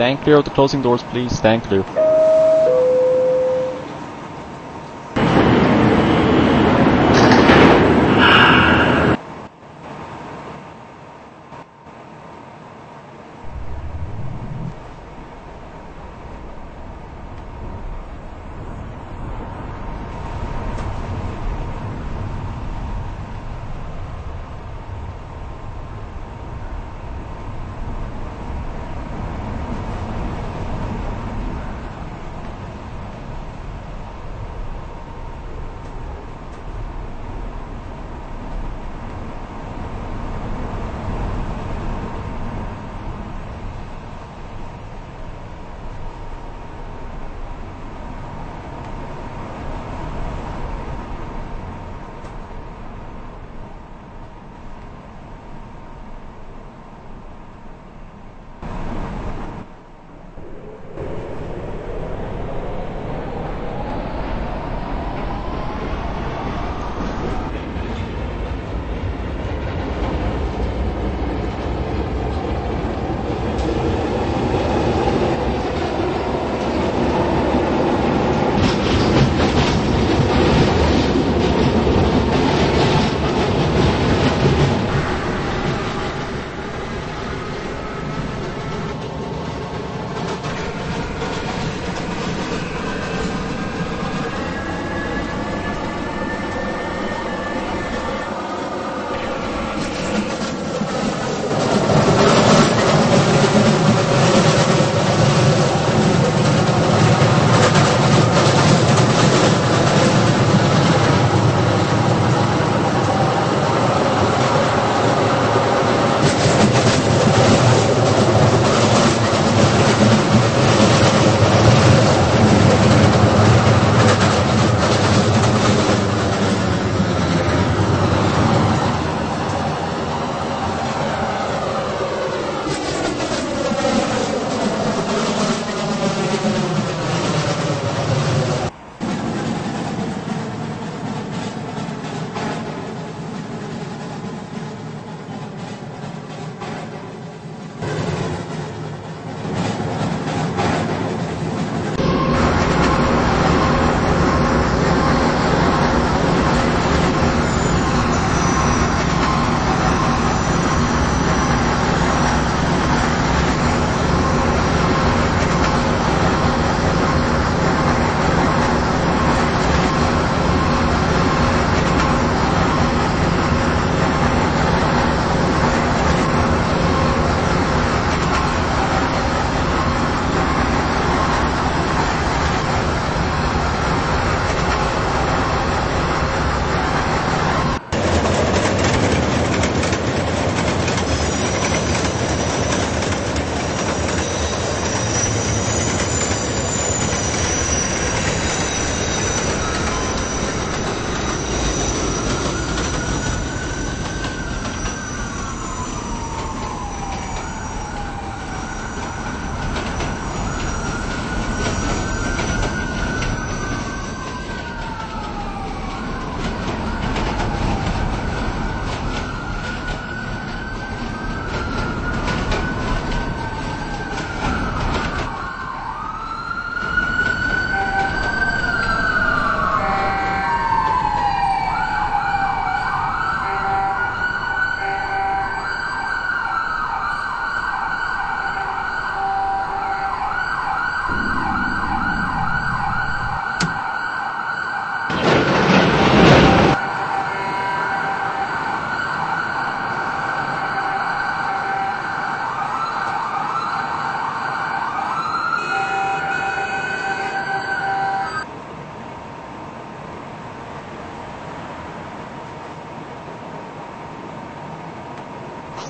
Stand clear of the closing doors, please. Stand clear.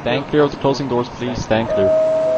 Stand clear of the closing doors, please. Stand clear.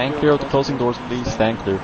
Stand clear of the closing doors, please. Stand clear.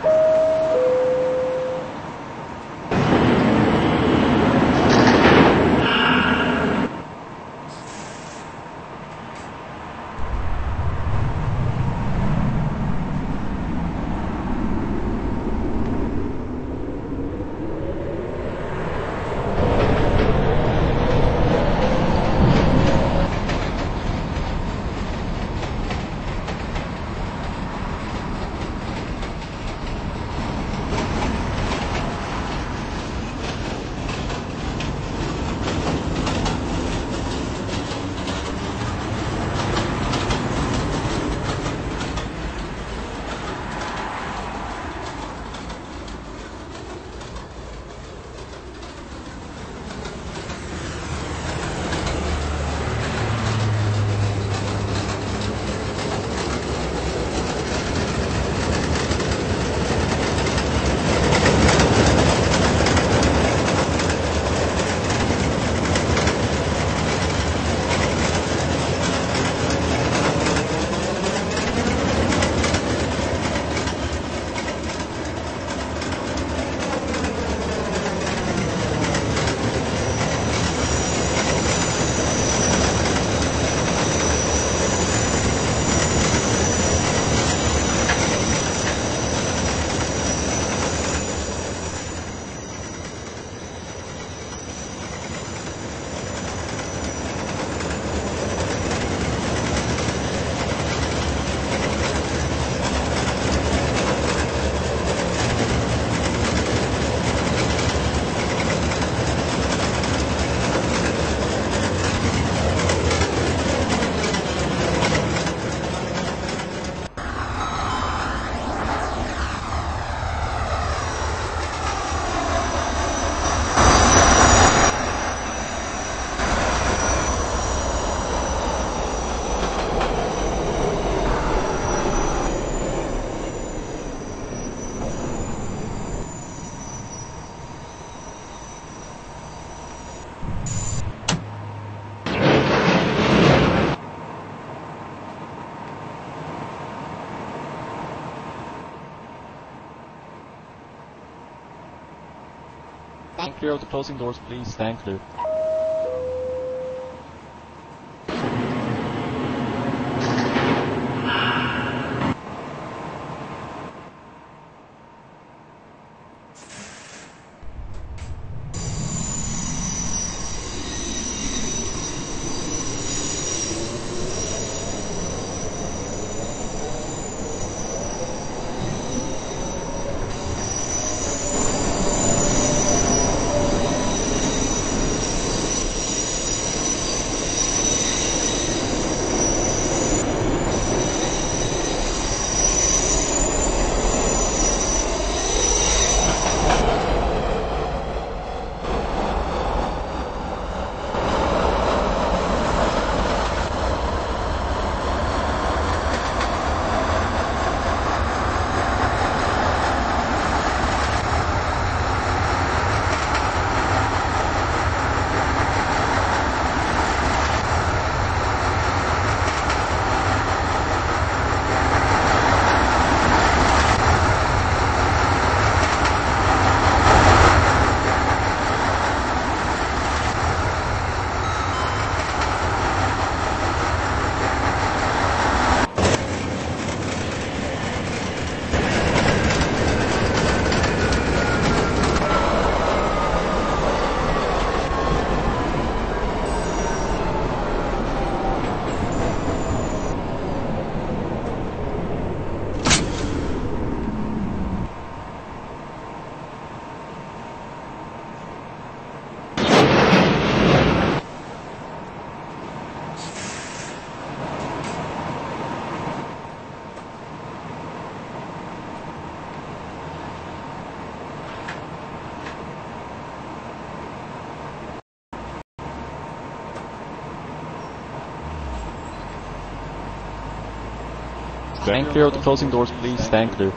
Stand clear of the closing doors, please. Stand clear. Stand clear of the closing doors, please. Stand clear.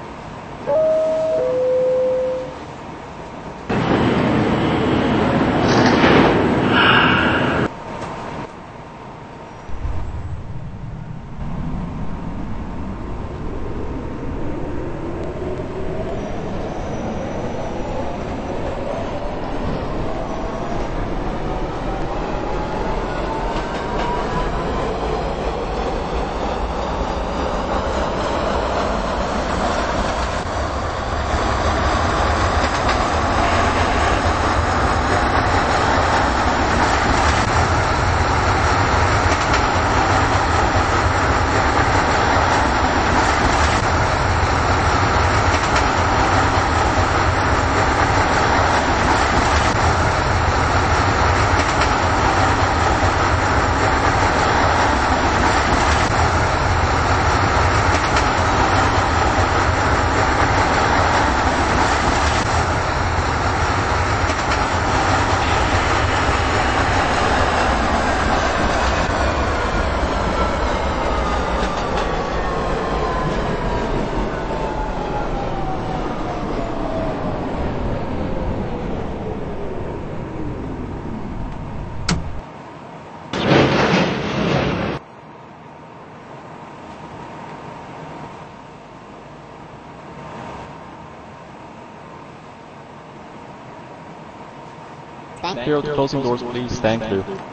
Out the closing doors, please. Thank you.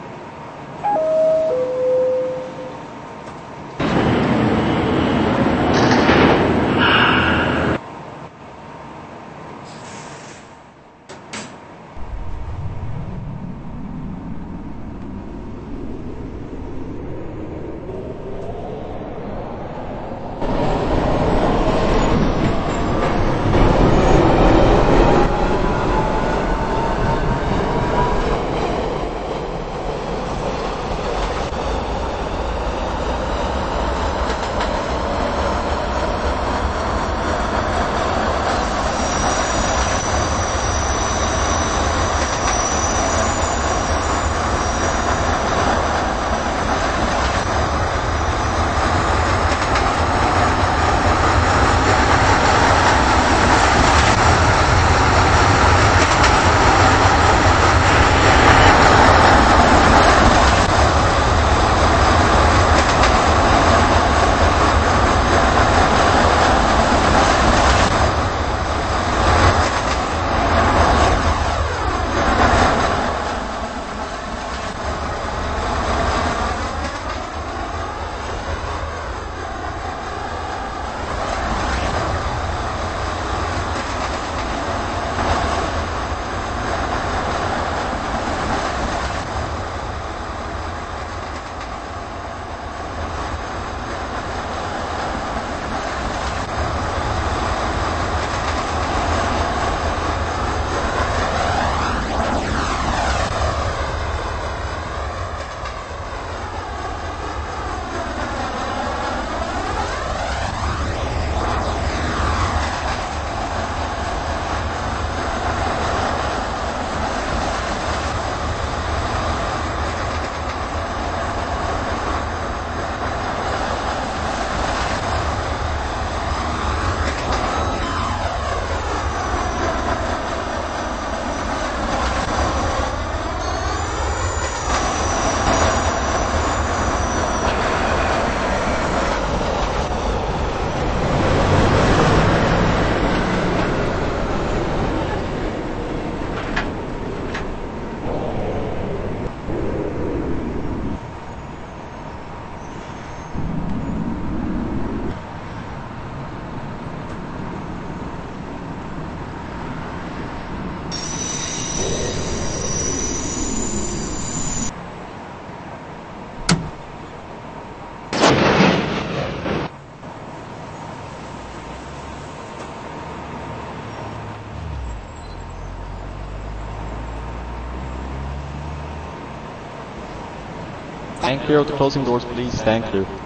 And you. the closing doors, please. Thank you.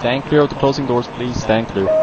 Stand clear of the closing doors, please. Stand clear.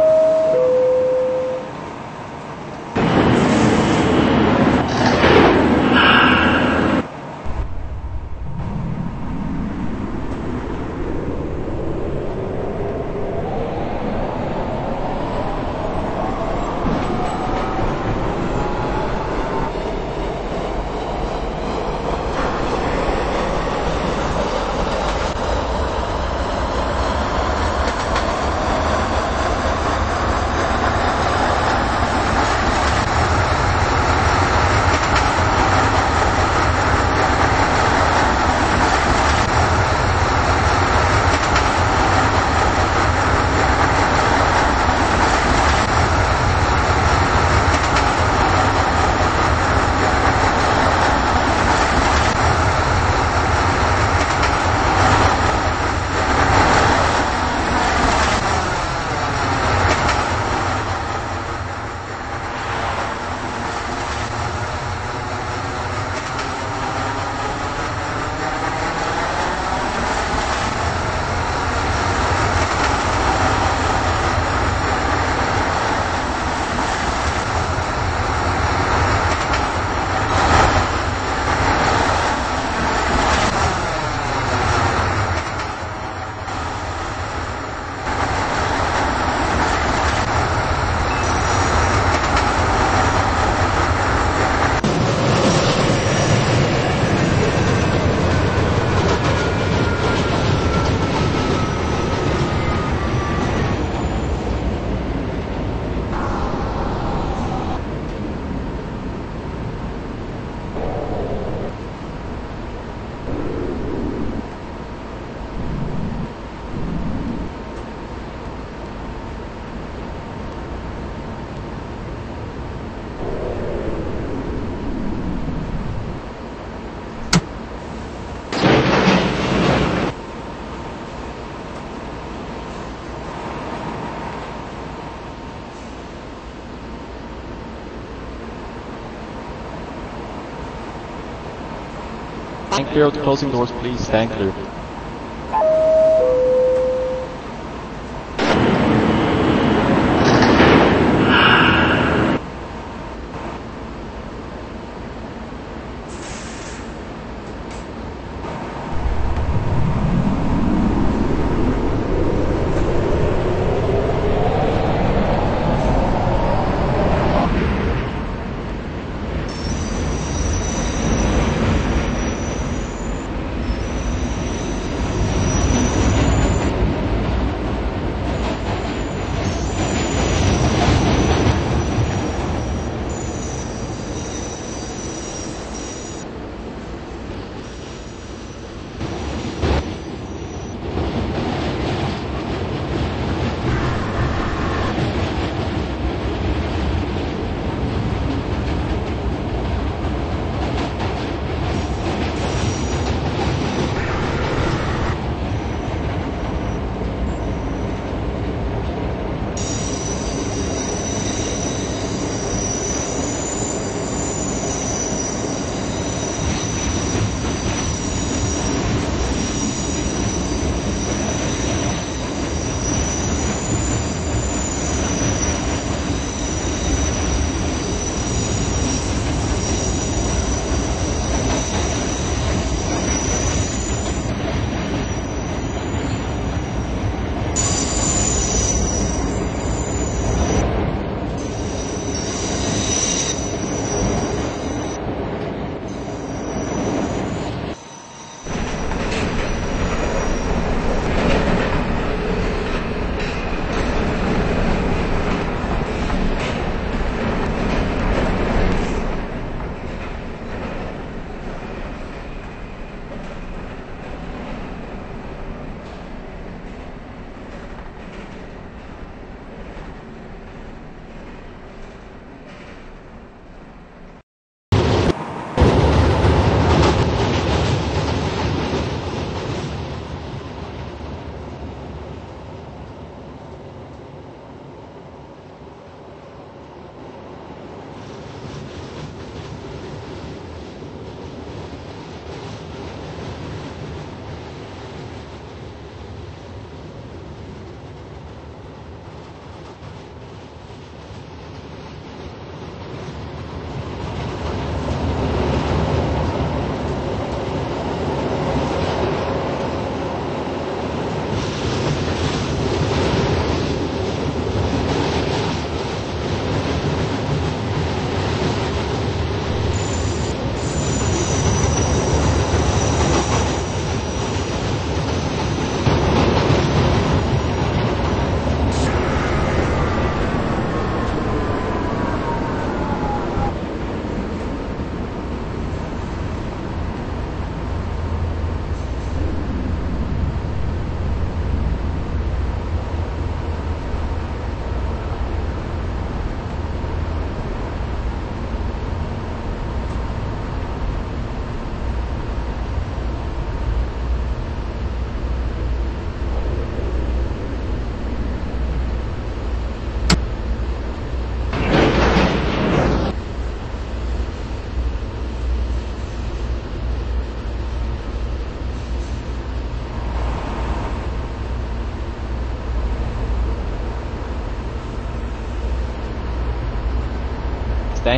The closing doors, please. Thank clear.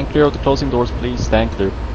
Clear of the closing doors, please. Stand clear.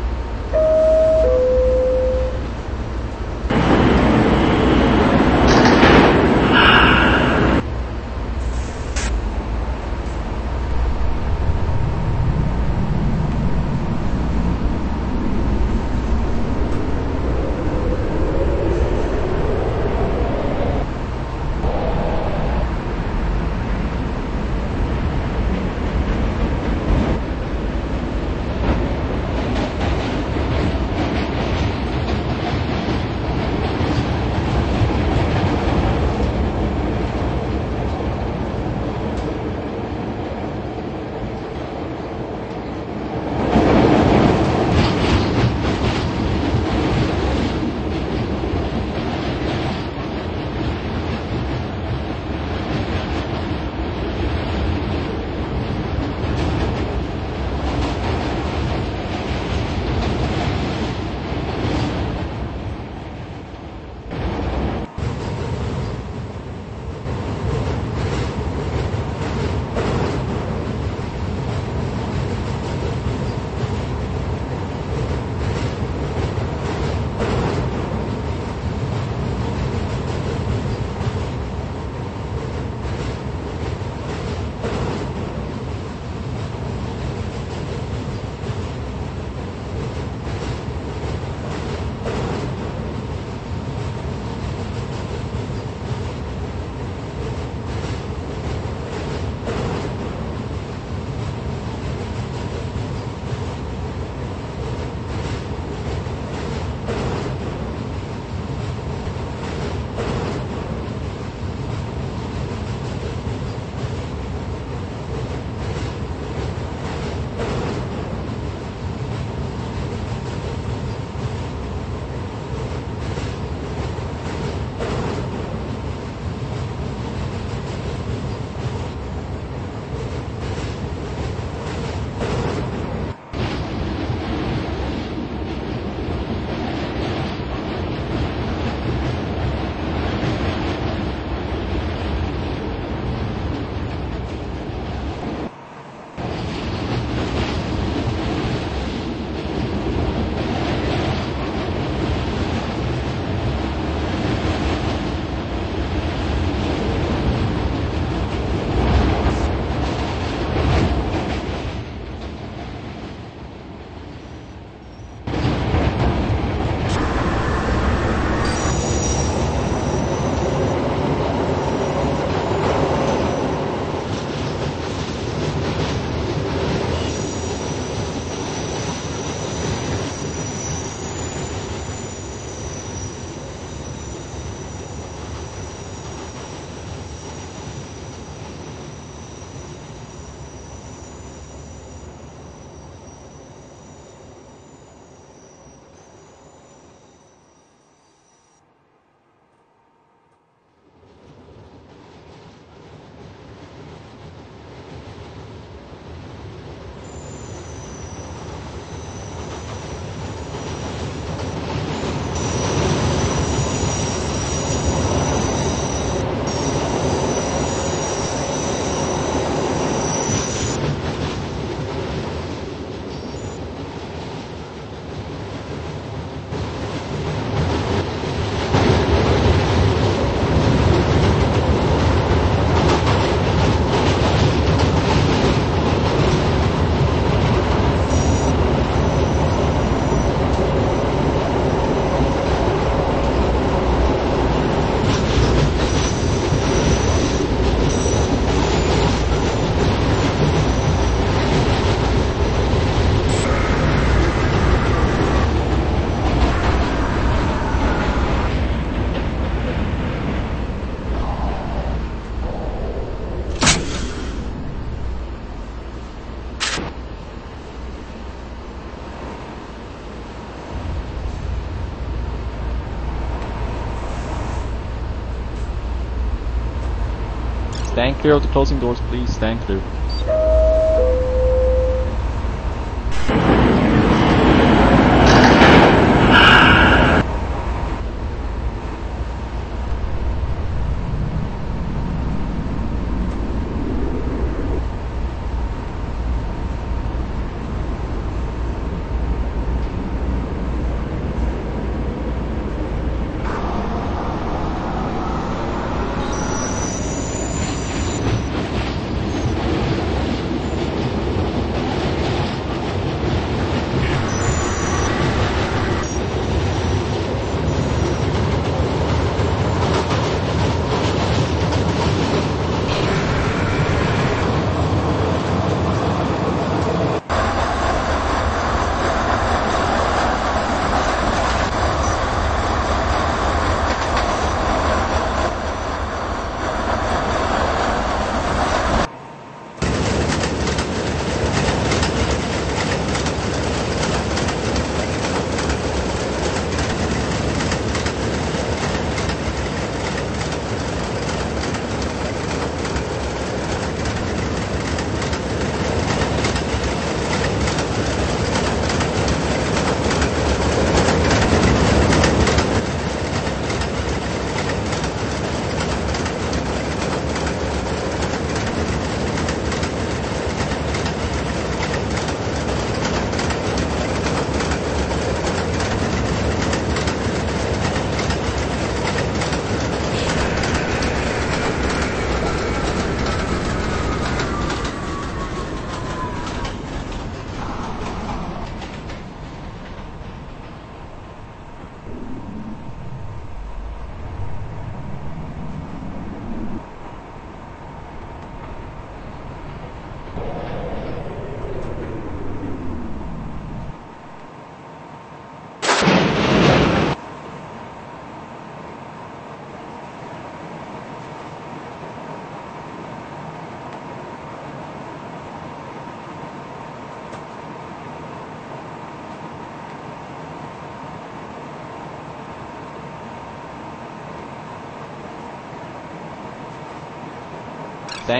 Stand clear of the closing doors, please. Stand clear.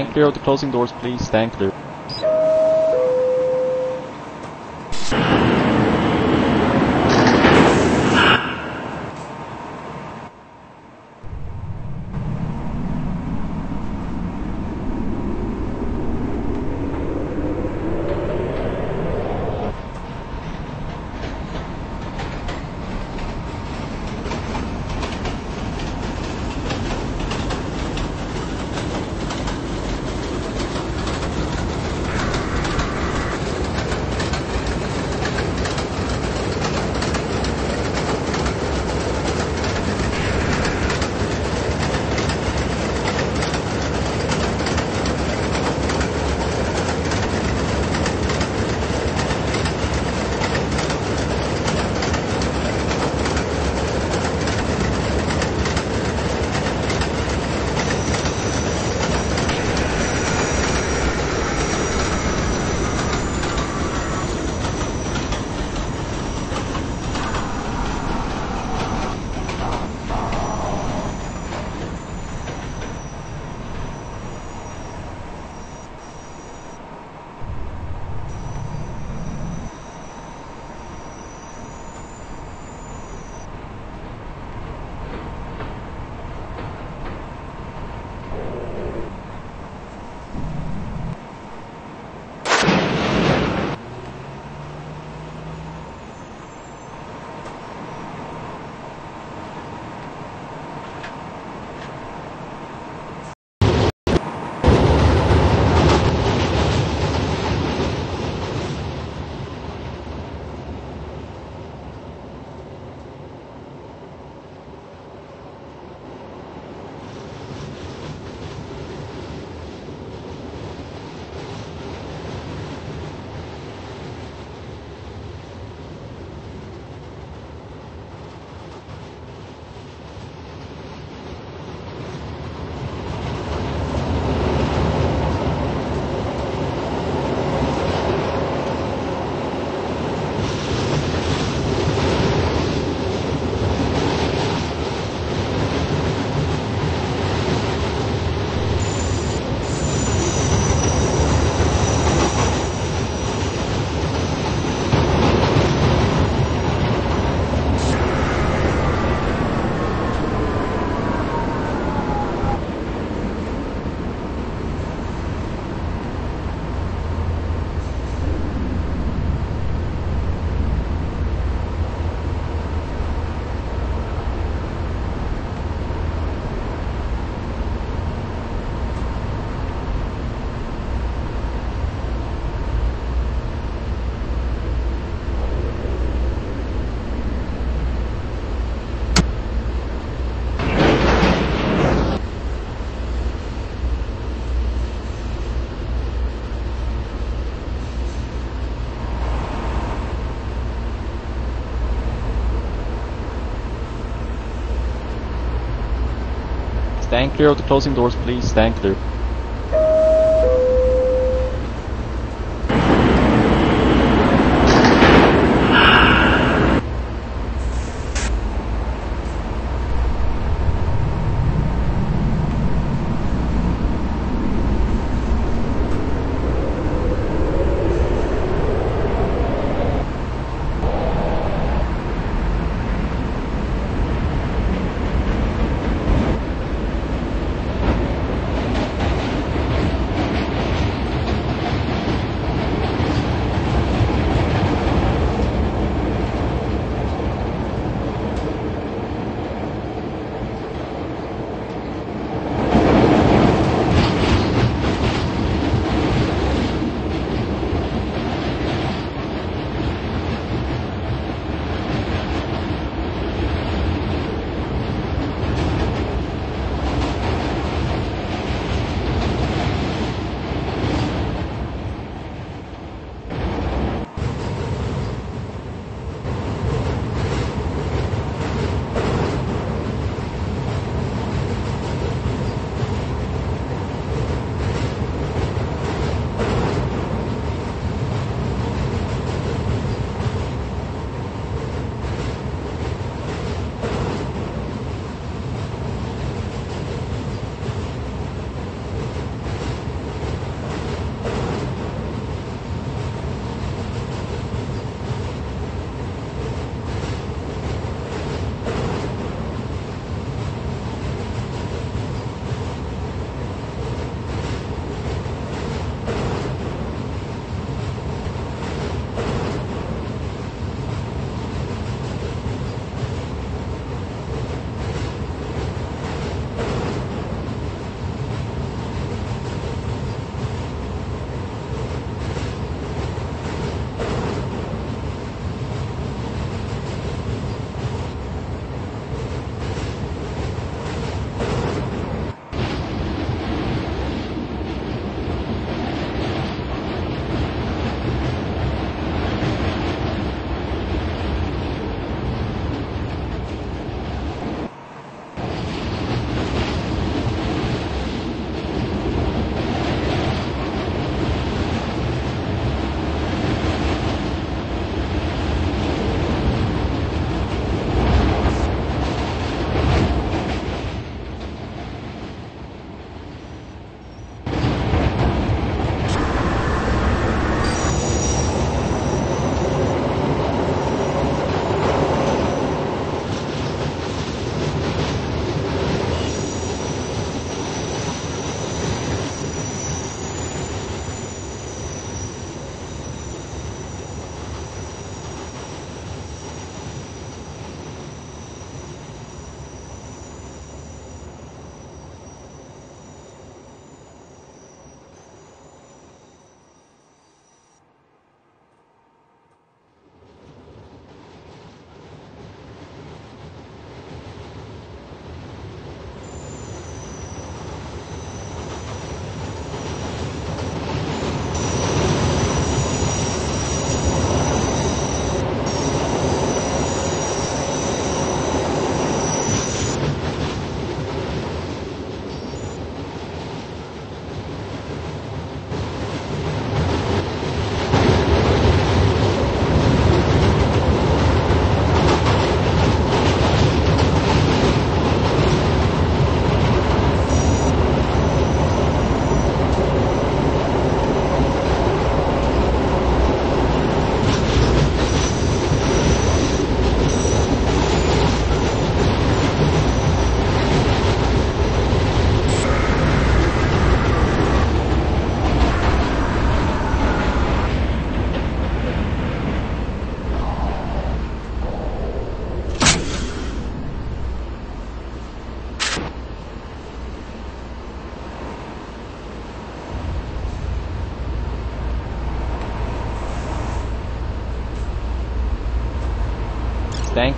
Clear of the closing doors, please. Stand clear. Clear of the closing doors, please. Stand clear.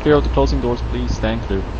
Clear of the closing doors, please. Stand clear.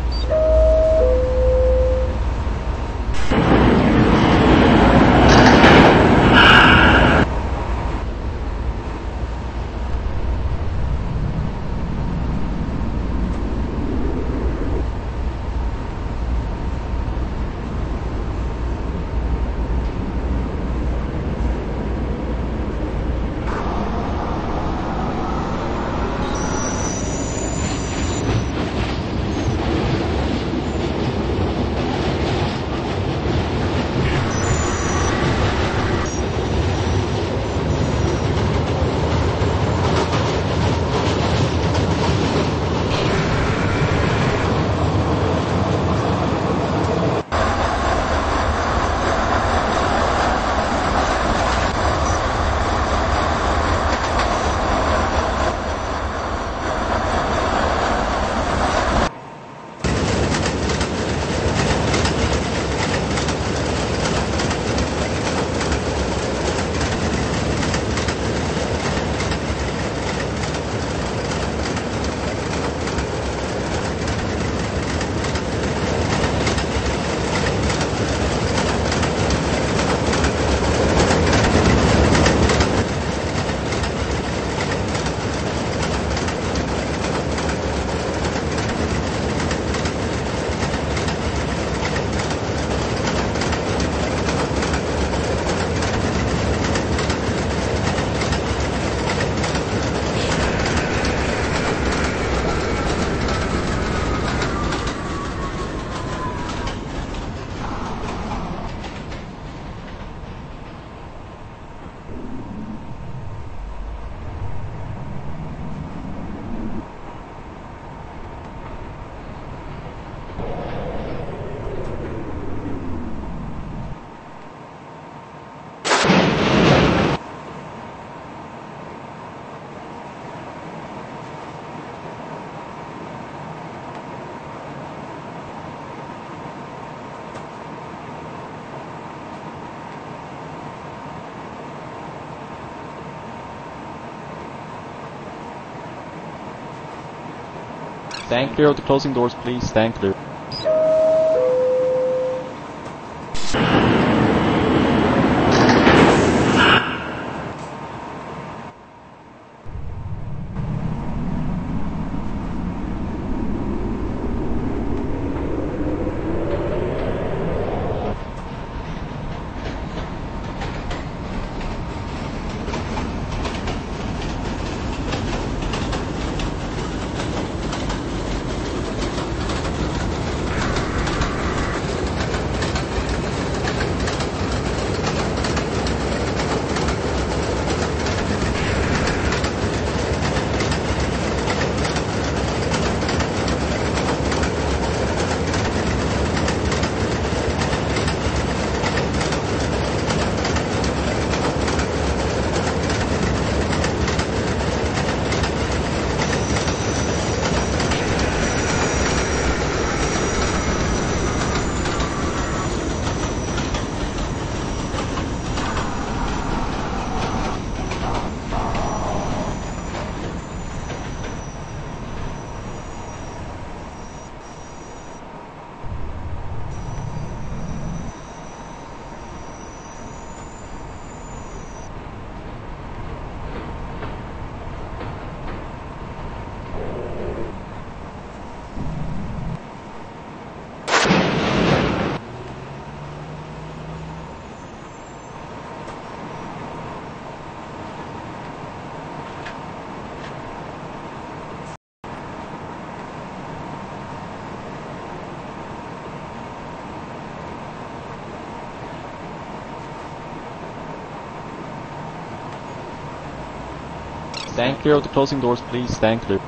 Stand clear of the closing doors, please. Stand clear. Stand clear of the closing doors, please. Stand clear.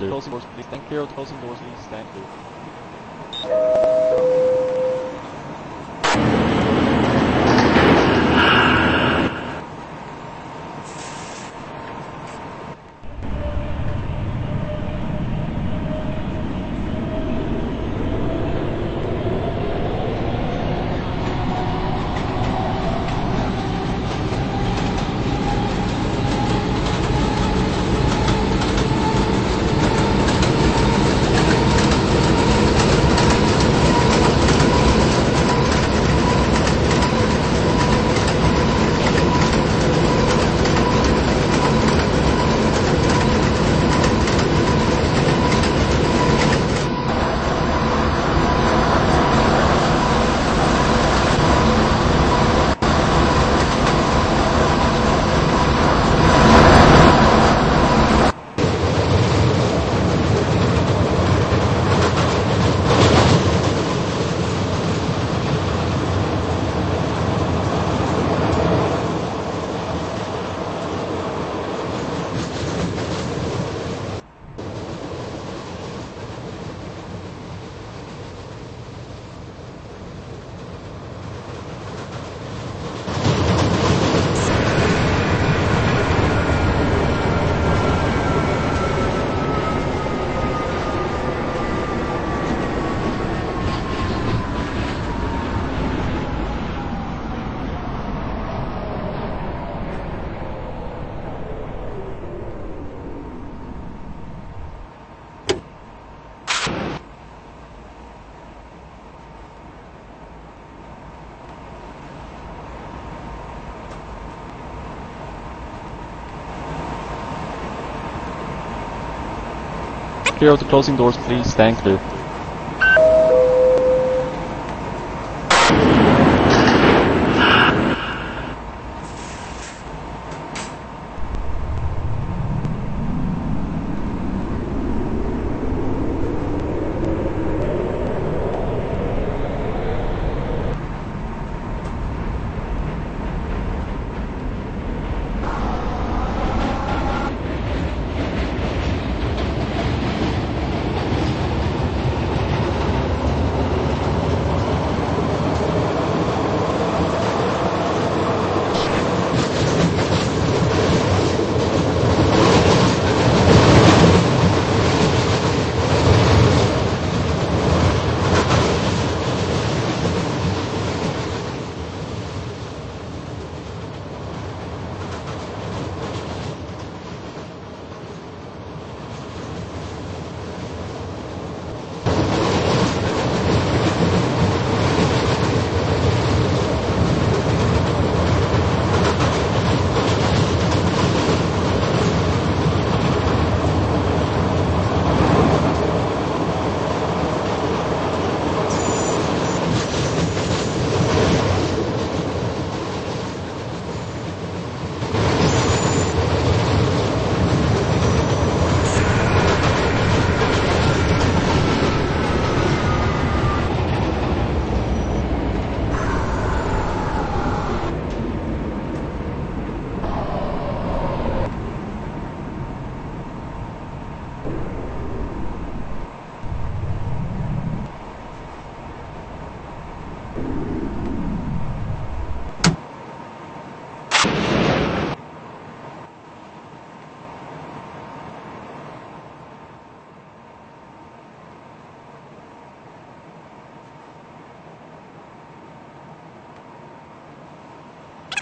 The closing doors, please. Thank the closing doors, please. Thank you. Clear the closing doors, please. Thank you.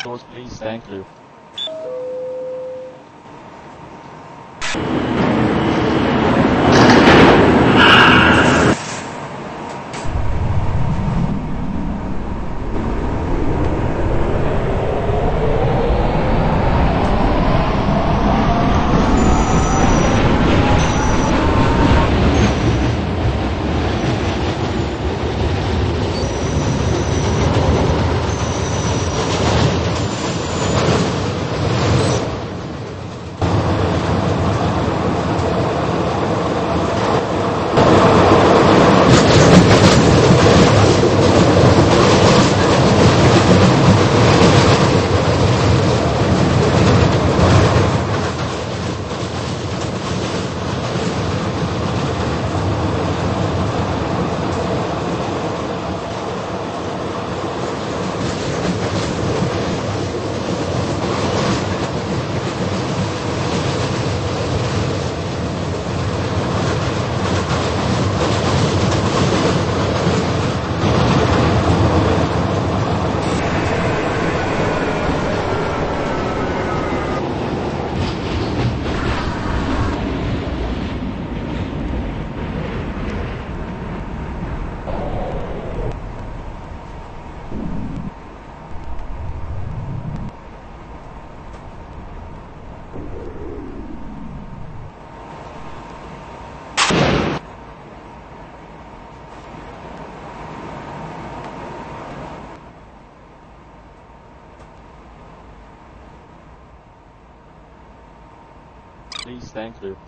Doors, please. Thank you. Please stand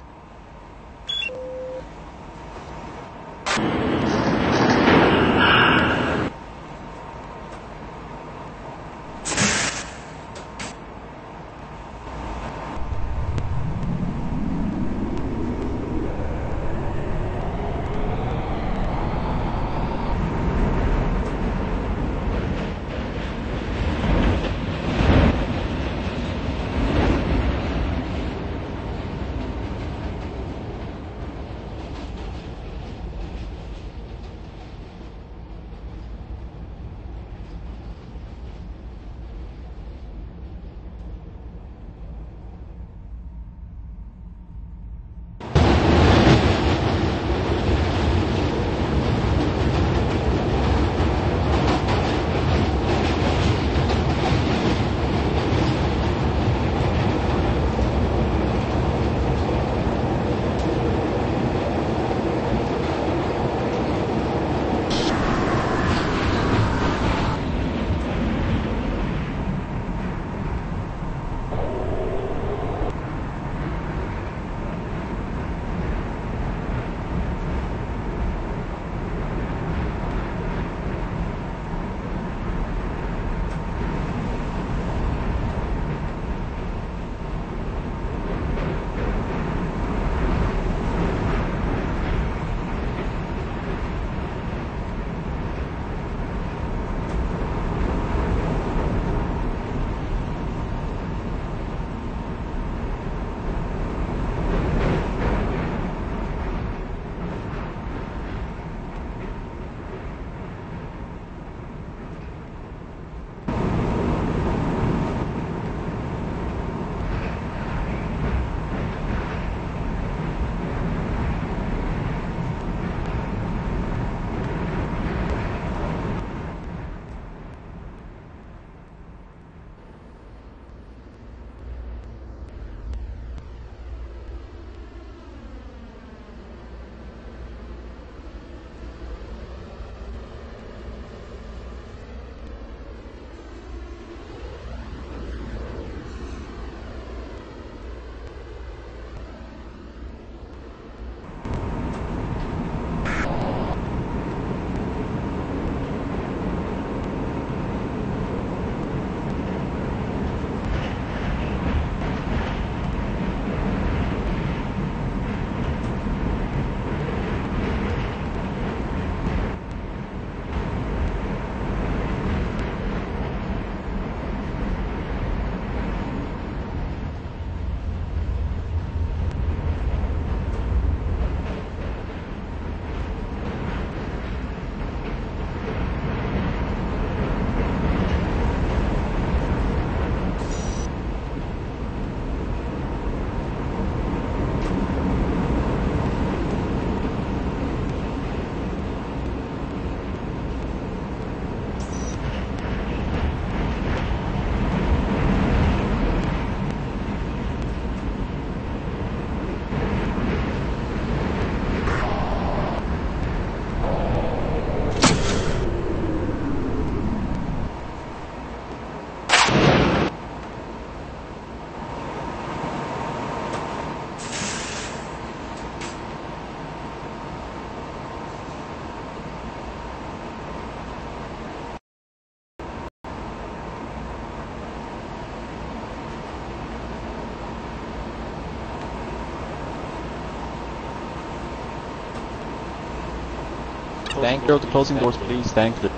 Thank you. The closing doors, please. Thank you.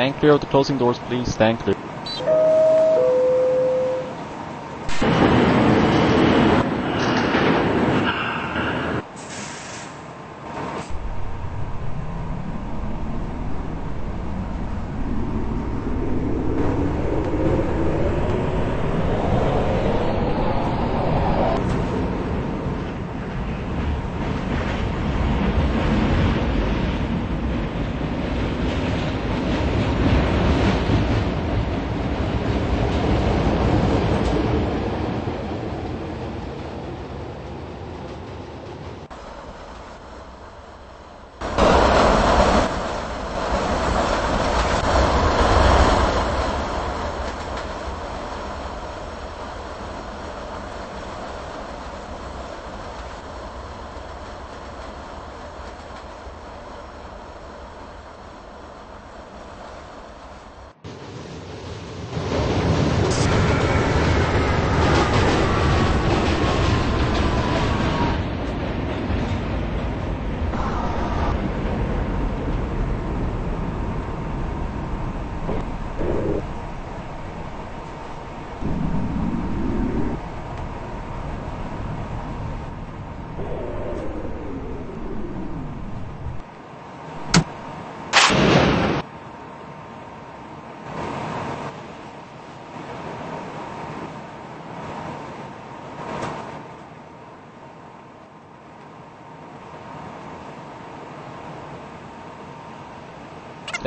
Clear of the closing doors, please. Stand clear.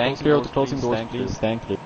Stand you. closing doors, please. Stand clear.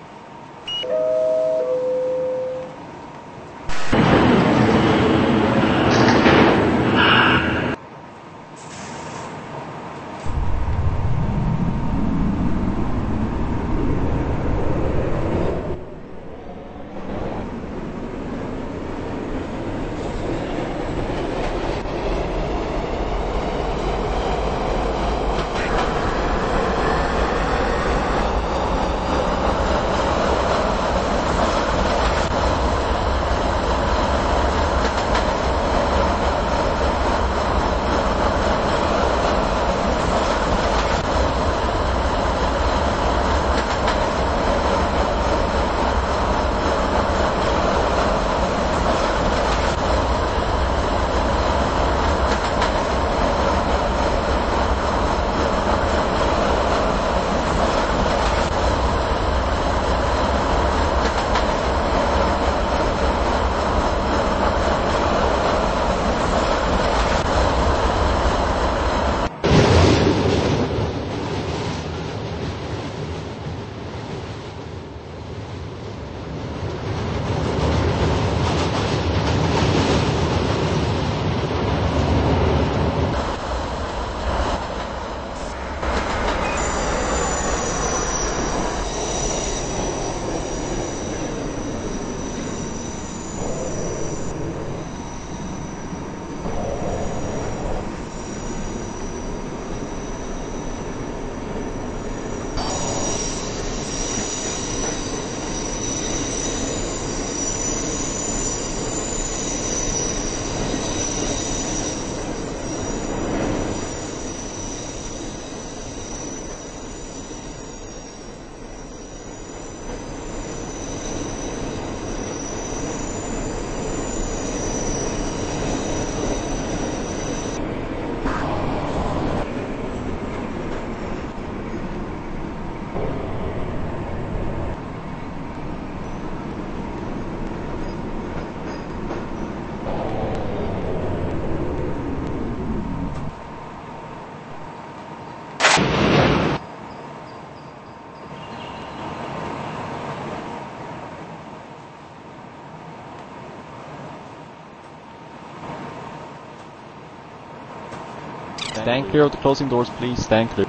Stand clear of the closing doors, please. Stand clear.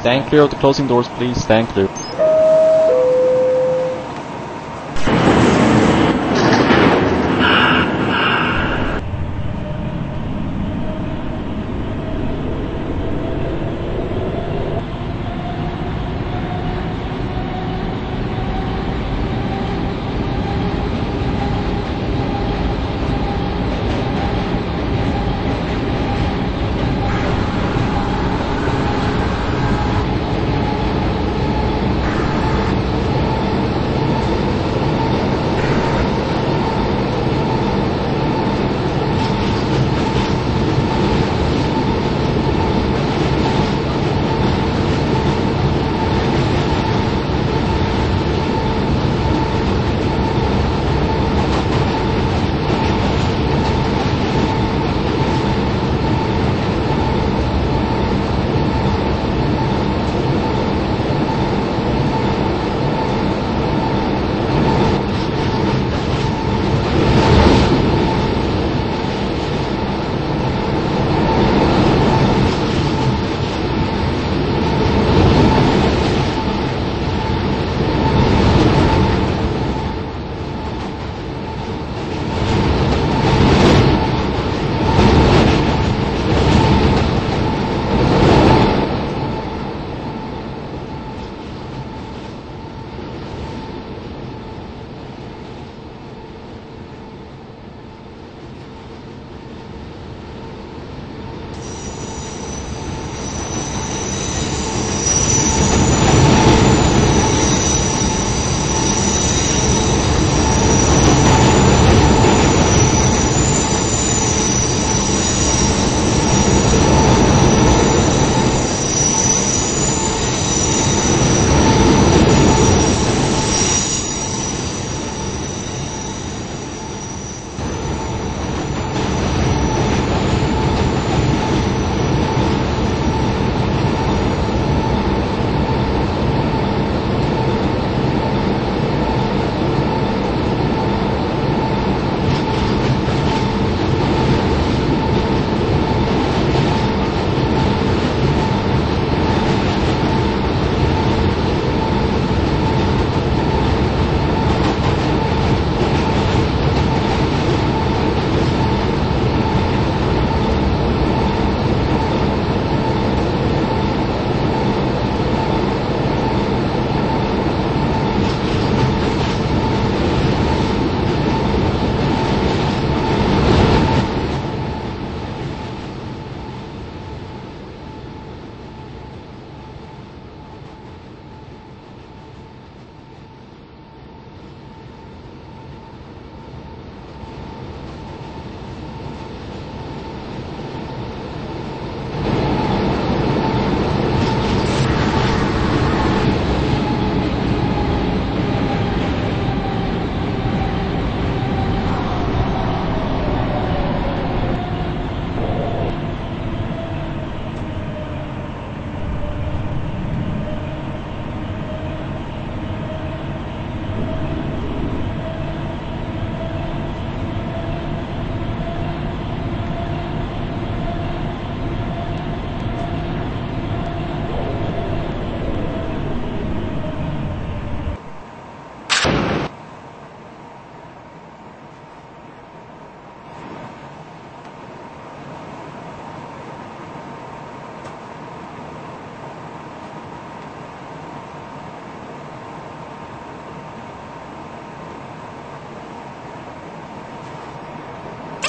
Stand clear of the closing doors, please. Stand clear.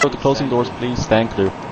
The closing doors, please stand clear.